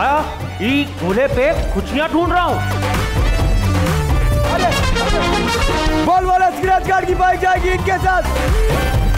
भाया ई पे खुशियाँ ढूंढ रहा हूँ। बोल बोल की बाइक जाएगी इनके साथ।